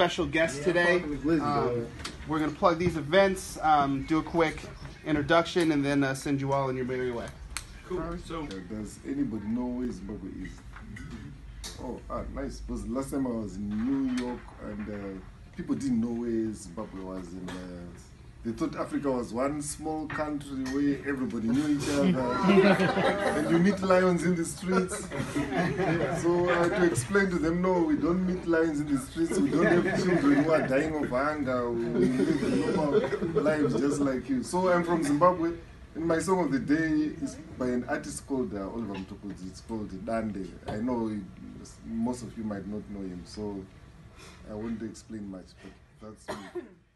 special guest today. Um, we're going to plug these events, um, do a quick introduction, and then uh, send you all on your merry way. Cool. So, Uh, Does anybody know where Zimbabwe is? Oh, ah, nice. Because last time I was in New York and uh, people didn't know where Zimbabwe was. And, uh, they thought Africa was one small country where everybody knew each other. and you meet lions in the streets. so I had to explain to them no, we don't meet lions in the streets. We don't have children who are dying of hunger. We live normal lives just like you. So I'm from Zimbabwe. And my song of the day is by an artist called uh, Oliver Mtukudzi. It's called Dande. I know it, most of you might not know him, so I won't explain much, but that's me.